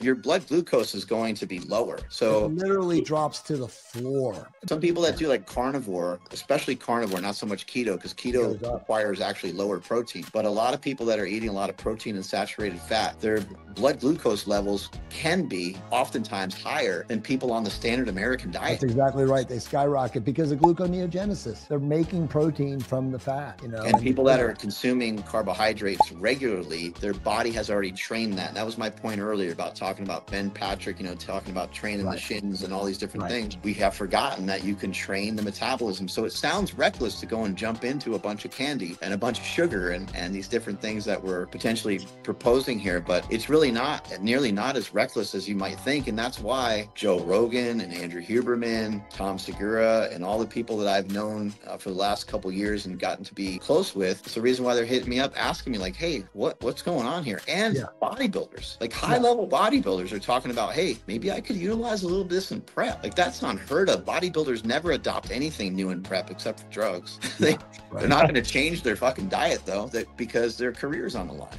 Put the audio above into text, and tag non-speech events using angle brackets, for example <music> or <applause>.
your blood glucose is going to be lower. So it literally drops to the floor. Some people that do like carnivore, especially carnivore, not so much keto, because keto requires actually lower protein. But a lot of people that are eating a lot of protein and saturated fat, their blood glucose levels can be oftentimes higher than people on the standard American diet. That's exactly right. They skyrocket because of gluconeogenesis. They're making protein from the fat, you know. And, and people that are consuming carbohydrates regularly, their body has already trained that. That was my point earlier about talking about Ben Patrick, you know, talking about training right. the shins and all these different right. things. We have forgotten that you can train the metabolism. So it sounds reckless to go and jump into a bunch of candy and a bunch of sugar and, and these different things that we're potentially proposing here, but it's really not nearly not as reckless as you might think. And that's why Joe Rogan and Andrew Huberman, Tom Segura, and all the people that I've known uh, for the last couple years and gotten to be close with, it's the reason why they're hitting me up, asking me like, hey, what what's going on here? And yeah. bodybuilders, like high level bodybuilders are talking about, hey, maybe I could utilize a little bit this in prep. Like that's unheard of. Bodybuilders never adopt anything new in prep except for drugs. <laughs> they, right. They're not going to change their fucking diet though, that because their career's on the line.